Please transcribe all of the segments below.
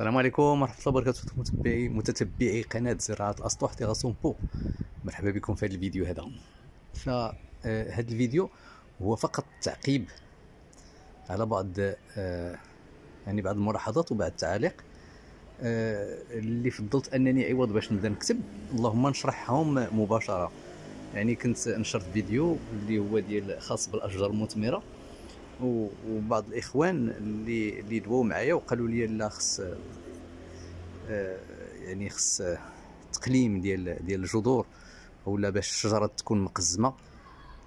السلام عليكم ورحمة الله وبركاته متابعي متتبعي قناة زراعة الأسطح تيغاسون بو مرحبا بكم في هذا الفيديو هذا. فهذا الفيديو هو فقط تعقيب على بعض آه، يعني بعض الملاحظات وبعض التعاليق آه، اللي فضلت أنني عوض باش نبدأ نكتب. اللهم نشرحهم مباشرة. يعني كنت نشرت فيديو اللي هو ديال خاص بالأشجار المثمرة. وبعض الإخوان اللي اللي دواو معايا وقالوا لي لا خص آه، يعني خص تقليم ديال ديال الجذور أولا باش الشجرة تكون مقزمة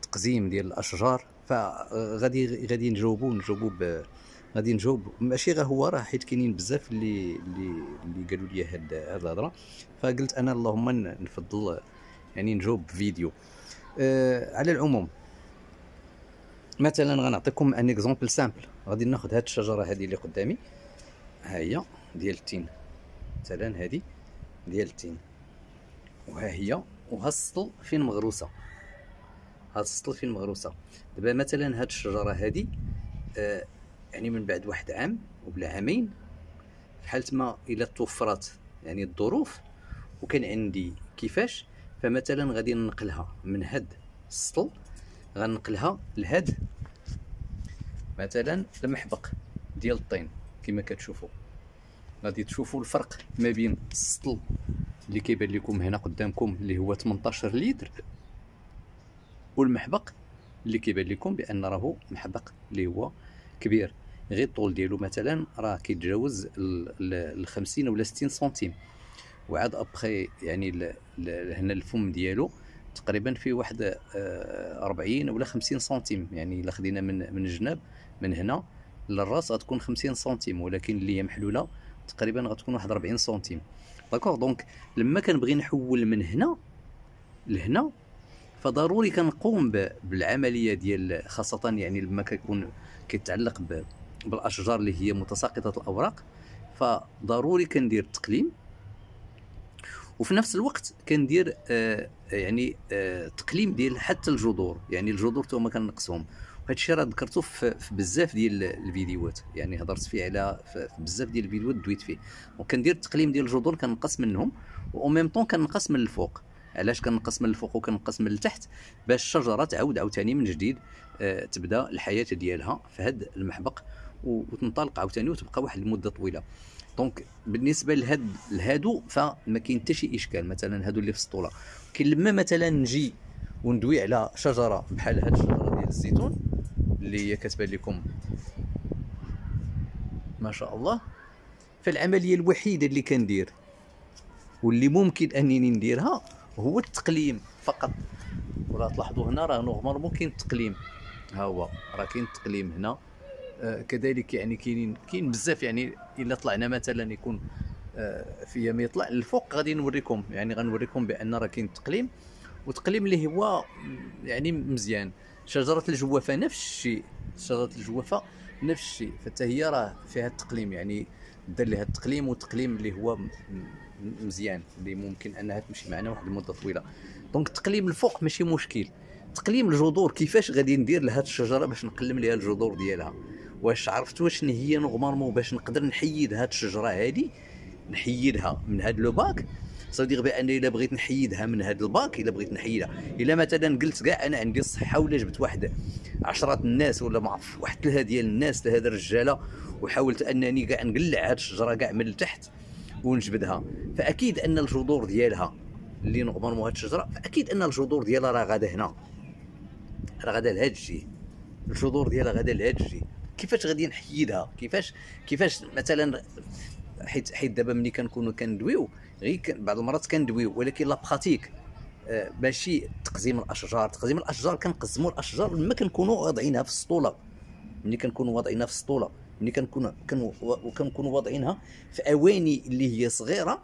تقزيم ديال الأشجار فغادي غادي نجاوبوا نجاوبوا غادي نجاوب ماشي غير هو راه حيت كاينين بزاف اللي اللي اللي قالوا لي هاد هاد الهضرة. فقلت أنا اللهم نفضل يعني نجاوب فيديو أه على العموم مثلا غنعطيكم un exemple simple غادي ناخذ هاد الشجرة هذه اللي قدامي. ها هي ديال التين. مثلا هذه ديال التين. وها هي وها السطل فين مغروسة. هاد السطل فين مغروسة. دابا مثلا هاد الشجرة هذه آه يعني من بعد واحد عام وبلا عامين في حالة ما إلا توفرت يعني الظروف وكان عندي كيفاش فمثلا غادي ننقلها من هاد السطل غنقلها لهاد مثلا المحبق ديال الطين كما كتشوفوا. غادي تشوفوا الفرق ما بين السطل اللي كيبان لكم هنا قدامكم اللي هو 18 لتر والمحبق اللي كيبان لكم بأن راهو محبق اللي هو كبير. غير الطول ديالو مثلا راه كيتجاوز ال 50 ولا 60 سنتيم. وعاد أبخي يعني هنا الفم ديالو تقريبا فيه واحد 40 آه، ولا 50 سنتيم. يعني إلا خدينا من من الجناب من هنا للراس غتكون 50 سنتيم ولكن اللي هي محلولة تقريبا غتكون واحد 40 سنتيم. d'accord donc لما كنبغي نحول من هنا لهنا فضروري كنقوم بالعملية ديال خاصة يعني لما كيكون كيتعلق بالأشجار اللي هي متساقطة الأوراق. فضروري كندير التقليم. وفي نفس الوقت كندير آه يعني آه تقليم ديال حتى الجذور. يعني الجذور توما كنقصهم. وهذا الشيء راه ذكرته في, بزاف ديال الفيديوهات. يعني هضرت فيه على في بزاف ديال الفيديوهات دويت فيه. وكندير التقليم ديال الجذور كنقص منهم. و ميم طون كنقص من الفوق. علاش كنقص من الفوق وكنقص من التحت؟ باش الشجرة تعاود عاوتاني من جديد آه تبدا الحياة ديالها في هذا المحبق. وتنطلق عاوتاني وتبقى واحد المدة طويلة. donc بالنسبة لهاد لهادو فما كاين حتى شي إشكال. مثلا هادو اللي في السطولة. كاين لما مثلا نجي وندوي على شجرة بحال هاد الشجرة ديال الزيتون اللي هي كتبان لكم ما شاء الله. فالعملية الوحيدة اللي كندير واللي ممكن أنني نديرها هو التقليم فقط. ولا تلاحظوا هنا راه normal ممكن التقليم ها هو راه كاين التقليم هنا. كذلك يعني كاينين كاين بزاف يعني إلا طلعنا مثلا يكون آه في ما يطلع للفوق غادي نوريكم. يعني غنوريكم بأن راه كاين التقليم وتقليم اللي هو يعني مزيان. شجرة الجوافة نفس الشيء. شجرة الجوافة نفس الشيء. فحتى هي راه فيها التقليم. يعني دار لها التقليم وتقليم اللي هو مزيان اللي ممكن أنها تمشي معنا واحد المدة طويلة. donc التقليم الفوق ماشي مشكل. تقليم الجذور كيفاش غادي ندير لهاد الشجرة باش نقلم ليها الجذور ديالها؟ واش عرفت واش هي normalement باش نقدر نحيد هاد الشجرة هادي؟ نحيدها من هاد le bac. c'est-à-dire بأن إلا بغيت نحيدها من هذا الباك إلا بغيت نحيدها. إلا مثلا قلت كاع أنا عندي الصحة ولا جبت واحد عشرات الناس ولا ما عرف واحد ثلاثة ديال الناس لهذا الرجاله وحاولت أنني كاع نقلع هذه الشجرة كاع من التحت ونجبدها. فأكيد أن الجذور ديالها اللي normalement هذه الشجرة فأكيد أن الجذور ديالها راه غادا هنا. راه غادا لهذا الجهة. الجذور ديالها غادا لهذا الجهة. كيفاش غادي نحيدها؟ كيفاش كيفاش مثلا حيت حيت دابا ملي كنكونوا كندويو غير بعض المرات كندويو ولكن la pratique آه ماشي تقزيم الأشجار. تقزيم الأشجار كنقزموا الأشجار لما كنكونوا واضعينها في السطولة. ملي كنكونوا واضعينها في السطولة ملي كنكونوا كنكونوا واضعينها في أواني اللي هي صغيرة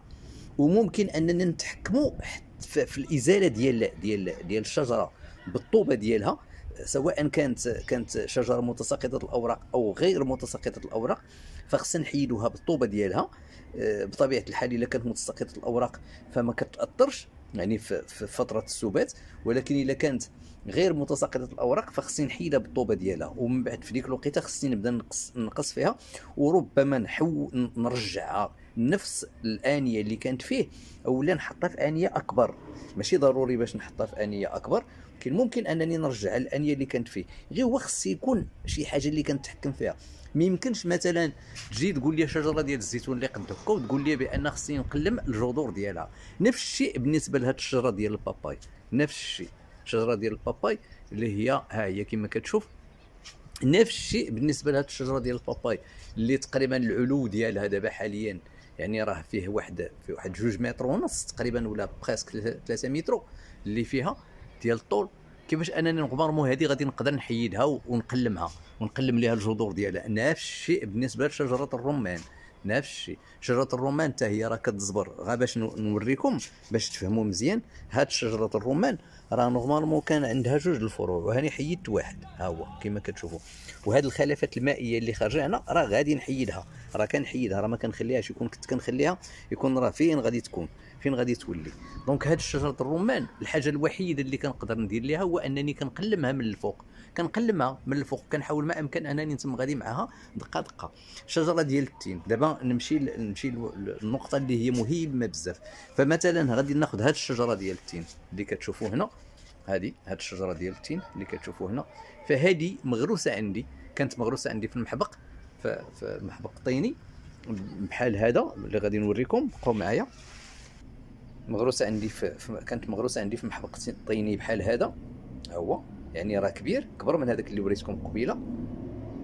وممكن أننا نتحكموا في الإزالة ديال ديال ديال الشجرة بالطوبة ديالها. سواء كانت كانت شجرة متساقطة الأوراق أو غير متساقطة الأوراق فخصنا نحيدوها بالطوبة ديالها آه، بطبيعة الحال إلا كانت متساقطة الأوراق فما كتأثرش يعني في فترة السبات ولكن إلا كانت غير متساقطة الأوراق فخصني نحيدها بالطوبة ديالها. ومن بعد في ديك الوقيتة خصني نبدا نقص نقص فيها وربما نحو نرجعها نفس الآنية اللي كانت فيه اولا نحطها في آنية أكبر. ماشي ضروري باش نحطها في آنية أكبر لكن ممكن أنني نرجع الانيه اللي كانت فيه. غير هو خص يكون شي حاجة اللي كنتحكم فيها. ما يمكنش مثلا تجي تقول لي شجرة ديال الزيتون اللي قد هكا وتقول لي بأن خصني نقلم الجذور ديالها. نفس الشيء بالنسبة لهاد الشجرة ديال الباباي. نفس الشيء. الشجره ديال الباباي اللي هي ها هي كما كتشوف. نفس الشيء بالنسبة لهاد الشجرة ديال ال papaye اللي تقريبا العلو ديالها دابا حاليا يعني راه فيه واحد في واحد جوج متر ونص تقريبا ولا presque 3 متر اللي فيها. ديال الطول. كيفاش انني normalement هذه غادي نقدر نحيدها ونقلمها. ونقلم ليها الجذور ديالها. نفس الشيء بالنسبة لشجرة الرمان. نفس الشيء. شجرة الرمان حتى هي راه كتزبر. غا باش نوريكم باش تفهموا مزيان هاد شجرة الرمان راه normalement كان عندها جوج الفروع وهاني حيدت واحد. ها هو كما كتشوفوا. وهاد الخلافات المائية اللي خارجه هنا راه غادي نحيدها. راه كنحيدها راه ما كنخليهاش. يكون كنت كنخليها يكون راه فين غادي تكون. فين غادي تولي. donc هاد شجره الرمان الحاجة الوحيدة اللي كنقدر ندير ليها هو أنني كنقلمها من الفوق. كنقلمها من الفوق كنحاول ما أمكن أنني نتم غادي معها دقه دقه الشجرة ديال التين. دابا نمشي نمشي للنقطة اللي هي مهمة بزاف. فمثلا غادي ناخذ هاد الشجرة ديال التين اللي كتشوفوا هنا. هذه هاد الشجرة ديال التين اللي كتشوفوا هنا. فهذه مغروسة عندي. كانت مغروسة عندي في المحبق. في المحبق الطيني. بحال هذا اللي غادي نوريكم. بقوا معايا. مغروسة عندي في, كانت مغروسة عندي في محبق طيني بحال هذا. هو يعني راه كبير كبر من هذاك اللي وريتكم قبيلة.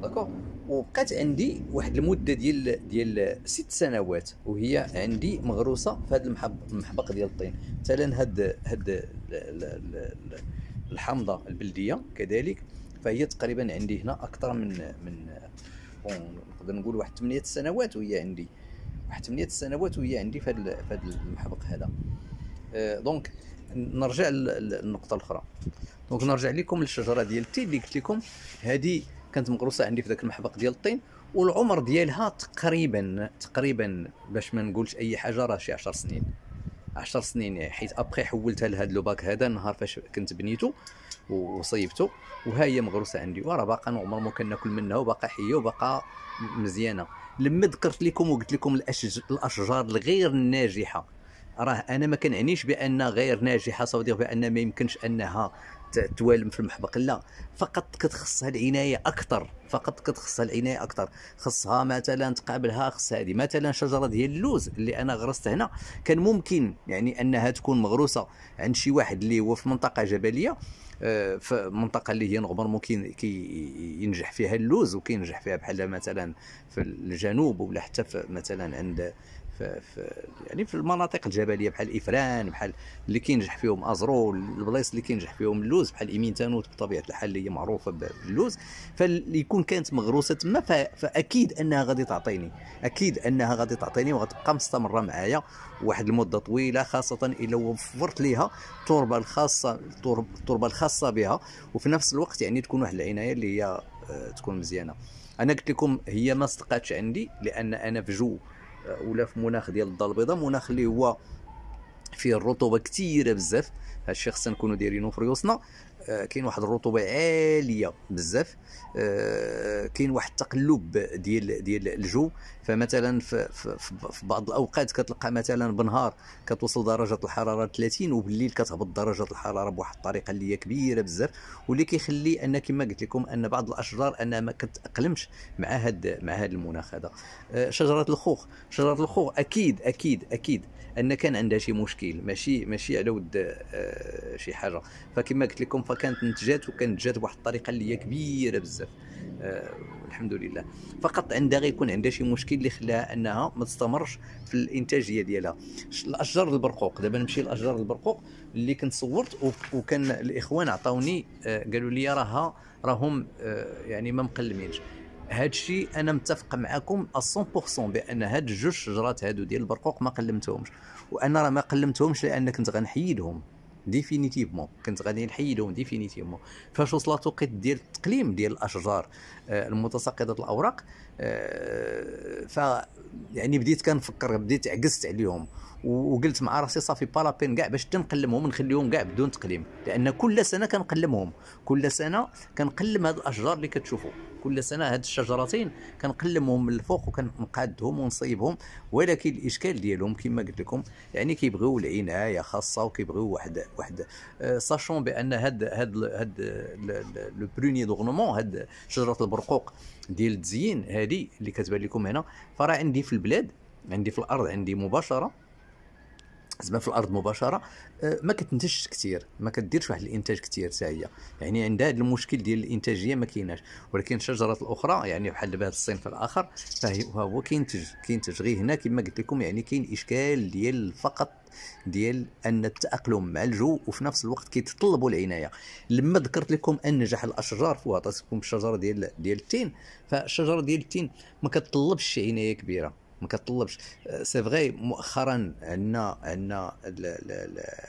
داكوغ وبقات عندي واحد المدة ديال ديال ست سنوات وهي عندي مغروسة في هذا المحبق ديال الطين. مثلا هاد هاد الحامضة البلدية كذلك. فهي تقريبا عندي هنا أكثر من من نقدر نقول واحد 8 سنوات وهي عندي. واحد 8 سنوات وهي عندي في هذا المحبق هذا. آه، donc نرجع للنقطة الأخرى. donc نرجع لكم للشجرة ديال التين اللي قلت لكم. هذه كانت مغروسه عندي في ذاك المحبق ديال الطين والعمر ديالها تقريبا تقريبا باش ما نقولش أي حاجة راه شي 10 سنين. 10 سنين حيت أبخي حولتها لهذا لوباك هذا النهار فاش كنت بنيتو وصيبته وها هي مغروسة عندي. وراه باقا عمر ما كناكل منها وباقا حية وباقا مزيانة. لما ذكرت لكم وقلت لكم الأشجار الغير ناجحة. راه أنا ما كنعنيش بان غير ناجحة صافي بان ما يمكنش أنها توالم في المحبق. لا فقط كتخصها العناية أكثر فقط كتخصها العناية أكثر خصها مثلا تقابلها خص هذه مثلا شجرة ديال اللوز اللي أنا غرست هنا كان ممكن يعني أنها تكون مغروسة عند شي واحد اللي هو في منطقة جبلية آه، في منطقة اللي هي normalement كي ينجح فيها اللوز وكينجح فيها بحال مثلا في الجنوب ولا حتى مثلا عند في, يعني في المناطق الجبلية بحال إفران بحال اللي كينجح فيهم أزرو البلايص اللي كينجح فيهم اللوز بحال ايمين تانوت بطبيعه الحال اللي هي معروفة باللوز. فيكون كانت مغروسة تما فأكيد أنها غادي تعطيني أكيد أنها غادي تعطيني وغتبقى مستمرة معايا واحد المدة طويلة خاصة إلا وفرت ليها التربة الخاصة التربة الخاصة بها. وفي نفس الوقت يعني تكون واحد العناية اللي هي آه، تكون مزيانة. أنا قلت لكم هي ما صدقاتش عندي لأن أنا في جو ولا في مناخ ديال الدار البيضاء. مناخ اللي هو فيه الرطوبة كثيره بزاف. هادشي خصنا نكونوا دايرينه في ريوسنا آه، كاين واحد الرطوبة عالية بزاف. آه، كاين واحد التقلب ديال ديال الجو. فمثلا في, في, بعض الأوقات كتلقى مثلا بالنهار كتوصل درجة الحرارة 30 وبالليل كتهبط درجة الحرارة بواحد الطريقة اللي هي كبيرة بزاف واللي كيخلي أن كما قلت لكم أن بعض الأشجار انها ما كتأقلمش مع هذا مع هذا المناخ هذا آه، شجرة الخوخ. شجرة الخوخ أكيد أكيد أكيد أن كان عندها شي مشكل ماشي ماشي على ود آه، شي حاجة. فكما قلت لكم فكانت نتجات وكانت جات بواحد الطريقة اللي هي كبيرة بزاف. آه، الحمد لله. فقط عندها غيكون عندها شي مشكل اللي خلاها أنها ما تستمرش في الإنتاجية ديالها. الأشجار البرقوق دابا نمشي لاشجار البرقوق اللي كنت صورت وكان الإخوان عطاوني آه، قالوا لي راها راهم يعني ما مقلمينش. هذا الشيء أنا متفق معكم 100% بأن هاد الجوج شجرات هادو ديال البرقوق ما قلمتهمش. وأنا راه ما قلمتهمش لأن كنت غنحيدهم. définitivement كنت غادي نحيدهم définitivement فاش وصلت وقت ديال التقليم ديال الأشجار آه، المتساقطة الأوراق آه، ف يعني بديت كنفكر بديت عكست عليهم. وقلت مع راسي صافي pas la peine كاع باش تنقلمهم نخليهم كاع بدون تقليم. لأن كل سنة كنقلمهم. كل سنة كنقلم هاد الأشجار اللي كتشوفوا كل سنة هاد الشجرتين. كنقلمهم من الفوق وكنقادهم ونصيبهم. ولكن الإشكال ديالهم كما قلت لكم يعني كيبغيو العناية خاصة وكيبغيو واحد واحد sachant بأن هاد هاد هاد le prunier d'ornement هاد شجرة البرقوق ديال التزيين هذه اللي كتبان لكم هنا. فراه عندي في البلاد عندي في الأرض عندي مباشرة. زعما في الأرض مباشره آه، ما كتنتجش كثير ما كديرش واحد الانتاج كثير حتى هي. يعني عندها هذا المشكل ديال الانتاجيه ما كايناش. ولكن الشجرات الاخرى يعني بحال دابا الصنف الآخر فهو كينتج كينتج. غير هنا كما قلت لكم يعني كاين اشكال ديال فقط ديال ان التاقلم مع الجو وفي نفس الوقت كيتطلبوا العنايه. لما ذكرت لكم انجح الاشجار وعطيتكم الشجره ديال ديال التين. فالشجره ديال التين ما كتطلبش عنايه كبيره. ما كتطلبش c'est vrai مؤخرا عندنا عندنا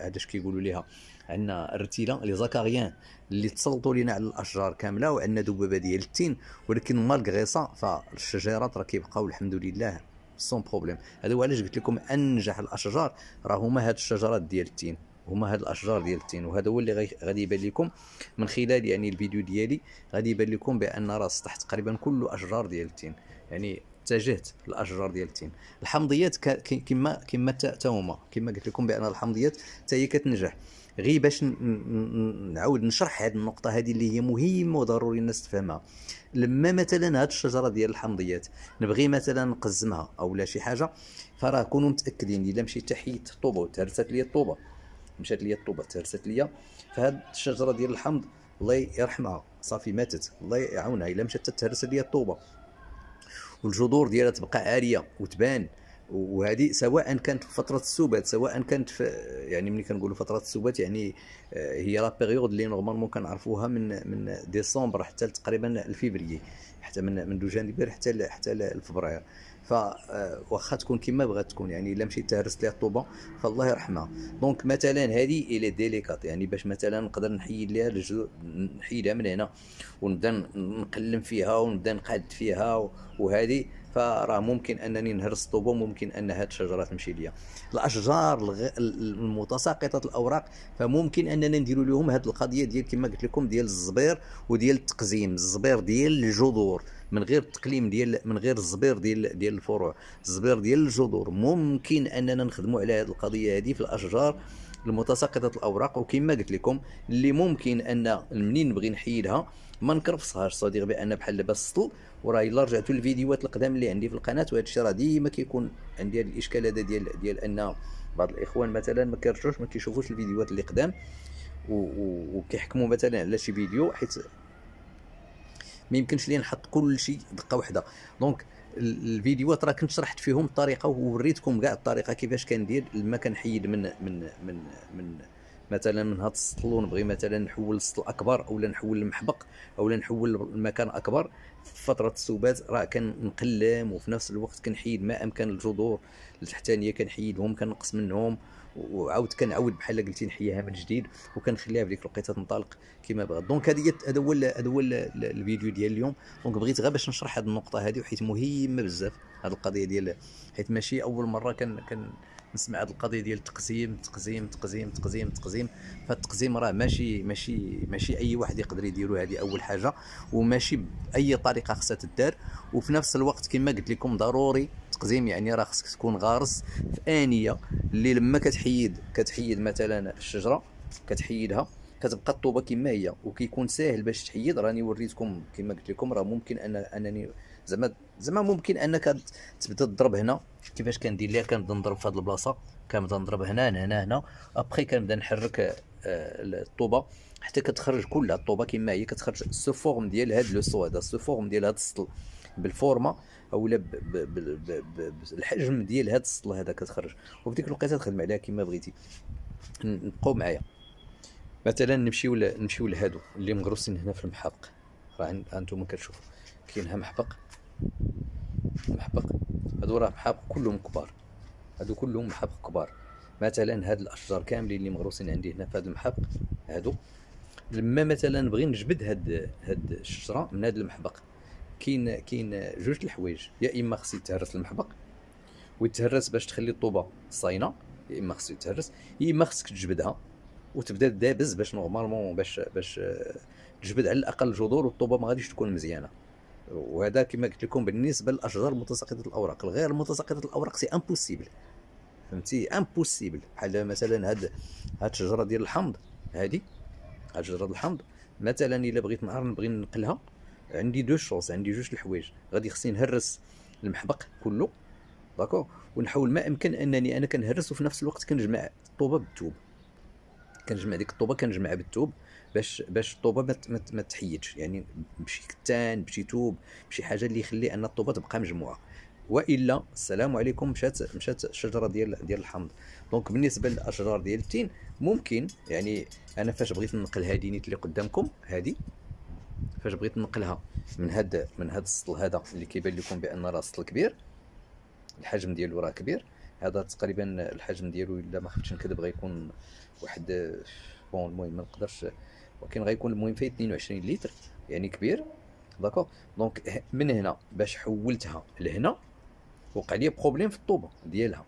هذا اش كيقولوا ليها عندنا الرتيله les acariens اللي تسلطوا لينا على الأشجار كاملة وعندنا دبابة ديال التين ولكن malgré ça فالشجيرات راه كيبقاو الحمد لله sans problème هذا هو علاش قلت لكم أنجح الأشجار؟ راه هما هاد الشجرات ديال التين هما هاد الأشجار ديال التين وهذا هو اللي غادي يبان لكم من خلال يعني الفيديو ديالي غادي يبان لكم بأن راه سطح تقريبا كله أشجار ديال التين. يعني اتجهت للأشجار ديال التين. الحمضيات كما كما حتى هما. كما قلت لكم بأن الحمضيات حتى هي كتنجح. غير باش نعاود نشرح هذه النقطة هذه اللي هي مهمة وضروري الناس تفهمها. لما مثلا هذه الشجرة ديال الحمضيات نبغي مثلا نقزمها أو لا شي حاجة فراه كونوا متأكدين إلا مشيت حيت الطوبه وتهرست لي الطوبة. مشات لي الطوبة تهرست لي فهاد الشجرة ديال الحمض الله يرحمها صافي ماتت الله يعاونها. إلا مشات تهرس لي الطوبة. والجذور ديالها تبقى عاليه وتبان. وهذه سواء كانت في فترة السبات سواء كانت في يعني ملي كنقولوا فترة السبات يعني آه، هي la période اللي normalement كنعرفوها من من ديسمبر حتى تقريبا الفيفري حتى من من جانبير حتى حتى لفبراير فواخا آه، تكون كما بغات تكون يعني إلا مشيت تهرس ليها الطوبة فالله يرحمها. donc مثلا هذه elle est délicate يعني باش مثلا نقدر نحيد ليها نحيدها من هنا ونبدأ نقلم فيها ونبدأ نقعد فيها وهذه فراه ممكن أنني نهرس الطوبه ممكن أن هذه الشجره تمشي ليا. الأشجار المتساقطة الأوراق فممكن اننا نديروا لهم هذه القضية ديال كما قلت لكم ديال الزبير وديال التقزيم. الزبير ديال الجذور من غير التقليم ديال من غير الزبير ديال ديال الفروع الزبير ديال الجذور. ممكن أننا نخدموا على هذه القضية هذه في الأشجار المتساقطة الأوراق. وكما قلت لكم اللي ممكن أن منين نبغي نحيدها ما نكرفصهاش صديق بان بحال لاباس وراه الا رجعتوا للفيديوهات القدام اللي عندي في القناة وهذا الشيء راه ديما كيكون عندي هذا الإشكال هذا ديال ديال أن بعض الإخوان مثلا ما كيرجعوش ما كيشوفوش الفيديوهات اللي قدام وكيحكموا مثلا على شي فيديو حيت ما يمكنش لي نحط كل شيء دقة واحدة donc الفيديوهات راه كنت شرحت فيهم الطريقة ووريتكم كاع الطريقة كيفاش كندير لما كنحيد من من من من مثلا من هذا السطل ونبغي مثلا نحول السطل أكبر اولا نحول المحبق اولا نحول المكان أكبر. في فترة السبات راه كنقلم وفي نفس الوقت كنحيد ما أمكن الجذور التحتانية كنحيدهم كنقص منهم. وعاود كنعاود بحال قلتي نحييها من جديد وكنخليها في ديك الوقيته تنطلق كما بغات. donc هذه هذا هو هذا هو الفيديو ديال اليوم. donc بغيت غير باش نشرح هذه النقطة هذه وحيت مهمة بزاف هذه القضية ديال حيت ماشي أول مرة كان كان نسمع هذه القضية ديال التقزيم تقزيم تقزيم تقزيم تقزيم. فالتقزيم راه ماشي ماشي ماشي أي واحد يقدر يديرو هذه أول حاجة وماشي بأي طريقة خصها تدار. وفي نفس الوقت كما قلت لكم ضروري تقزيم يعني راه خصك تكون غارس في آنية اللي لما كتحيد كتحيد مثلا الشجرة كتحيدها كتبقى الطوبة كما هي وكيكون ساهل باش تحيد. راني وريتكم كما قلت لكم راه ممكن ان أنني زعما زعما ممكن أنك تبدا تضرب هنا كيفاش كندير ليها كنبدا نضرب في هذه البلاصة كنبدا نضرب هنا هنا هنا ابخي كنبدا نحرك آه، الطوبة حتى كتخرج كلها الطوبة كما هي كتخرج sous forme ديال هذا le seau هذا sous forme ديال هذا السطل بالفورما أولا بالحجم ديال هذا السطل هذا كتخرج. وفي ديك الوقيتة تخدم عليها كما بغيتي. نبقاو معايا. مثلا نمشيو نمشيو لهادو اللي مغروسين هنا في المحابق راه أنتم كتشوفوا. كاين محبق. محبق. هادو راه محابق كلهم كبار. هادو كلهم محابق كبار. مثلا هاد الأشجار كاملين اللي مغروسين عندي هنا في هذا المحق هادو. لما مثلا نبغي نجبد هاد هاد الشجرة من هاد المحبق كاين كاين جوج الحوايج. يا إما خص يتهرس المحبق ويتهرس باش تخلي الطوبة صاينة يا إما خصو يتهرس يا إما خصك تجبدها وتبدا دابز باش normalement باش باش تجبد على الأقل الجذور والطوبة ما غاديش تكون مزيانة. وهذا كما قلت لكم بالنسبة للأشجار متساقطة الأوراق. الغير متساقطة الأوراق c'est impossible فهمتي؟ impossible بحال مثلا هاد هاد الشجره ديال الحمض. هادي هاد شجرة الحمض. مثلا إلا بغيت نهار نبغي ننقلها عندي deux choses عندي جوج الحوايج. غادي خصني نهرس المحبق كله d'accord؟ ونحاول ما إمكن أنني أنا كنهرس وفي نفس الوقت كنجمع الطوبة بالثوب كنجمع ديك الطوبة كنجمعها بالثوب باش باش الطوبة ما ما تحيدش. يعني بشي كتان بشي توب بشي حاجة اللي يخلي أن الطوبة تبقى مجموعة. وإلا السلام عليكم مشات مشات الشجره ديال ديال الحمض. donc بالنسبة للأشجار ديال التين ممكن يعني أنا فاش بغيت ننقل هذه نيت اللي قدامكم هذه. فاش بغيت ننقلها من هذا من هذا السطل هذا اللي كيبان لكم بأن راه سطل كبير. الحجم ديالو راه كبير. هذا تقريبا الحجم ديالو إلا ما خفتش نكذب غيكون واحد bon المهم ما نقدرش ولكن غيكون المهم فيه 22 لتر يعني كبير. d'accord donc من هنا باش حولتها لهنا وقع لي problème في الطوبة ديالها.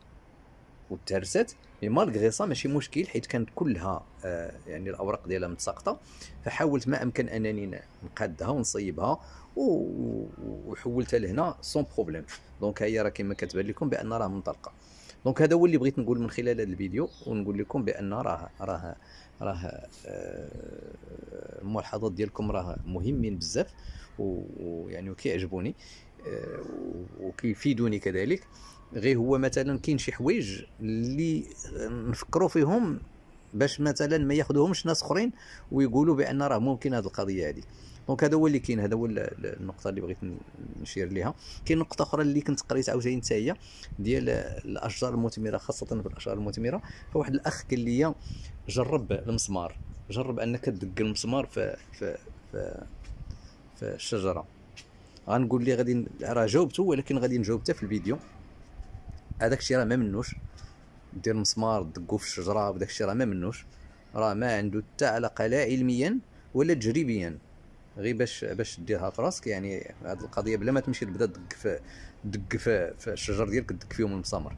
وتهرست mais malgré ça ماشي مشكل حيت كانت كلها آه يعني الأوراق ديالها متساقطة. فحاولت ما أمكن أنني نقادها ونصيبها وحولتها لهنا sans problème donc هي راه كما كتبان لكم بأن راه منطلقة. donc هذا هو اللي بغيت نقول من خلال هذا الفيديو ونقول لكم بأن راه راه راه آه، الملاحظات ديالكم راه مهمين بزاف ويعني وكيعجبوني آه، وكيفيدوني كذلك. غير هو مثلا كاين شي حوايج اللي نفكروا فيهم باش مثلا ما ياخذوهمش ناس أخرين ويقولوا بأن راه ممكن هذه القضية هذه دونك هذا هو اللي كاين هذا هو النقطة اللي بغيت نشير ليها. كاين نقطة أخرى اللي كنت قريت عاوتاني حتى هي ديال الأشجار المثمرة خاصة في الأشجار المثمرة. فواحد الأخ قال لي جرب المسمار جرب أنك تدق المسمار في في في, في الشجرة. غنقول لي غادي راه جاوبته ولكن غادي نجاوب حتى في الفيديو. هذاك الشيء راه ما منوش. دير المسمار دقو في الشجرة وداك الشيء راه ما منوش. راه ما عنده حتى علاقة لا علميا ولا تجريبيا. غير باش باش ديرها في راسك يعني هذه القضية بلا ما تمشي تبدا تدق في دق في الشجر ديالك دق فيهم المسامر.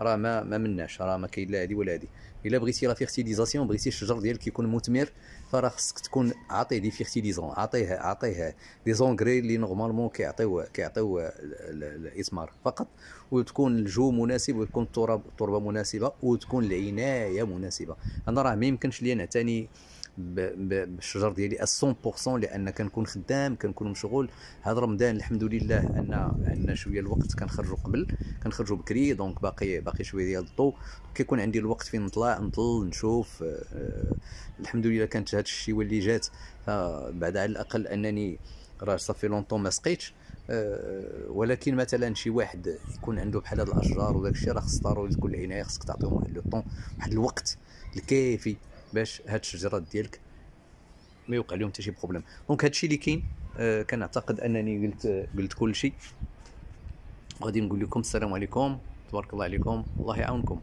راه ما ما مناش راه ما كاين لا هذه ولا هذه إلا بغيتي la fertilisation بغيتي الشجر ديالك يكون مثمر فراه خصك تكون عاطيه des fertilisants عطيه عطيه des engrais اللي normalement كيعطيو كيعطيو الإثمار فقط وتكون الجو مناسب وتكون التراب التربة مناسبة وتكون العناية مناسبة. أنا راه ما يمكنش لي نعتني بالشجر ديالي 100% لأن كنكون خدام كنكون مشغول. هذا رمضان الحمد لله أن عندنا شوية الوقت كنخرجوا قبل كنخرجوا بكري دونك باقي باقي شوية ديال الضو. كيكون عندي الوقت فين نطلع نطل نشوف آه الحمد لله كانت هذا الشيء اللي جات. بعد على الأقل أنني راه صافي longtemps ما سقيتش أه ولكن مثلا شي واحد يكون عنده بحال هاد الأشجار وداك الشيء راه خص ضروري تكون العنايه خصك تعطيهم واحد le temps واحد الوقت الكافي. باش هاد الشجرات ديالك ما يوقع لهم حتى شي problème. donc هادشي اللي كاين آه كنعتقد أنني قلت قلت كل شيء غادي نقول لكم السلام عليكم. تبارك الله عليكم. الله يعاونكم.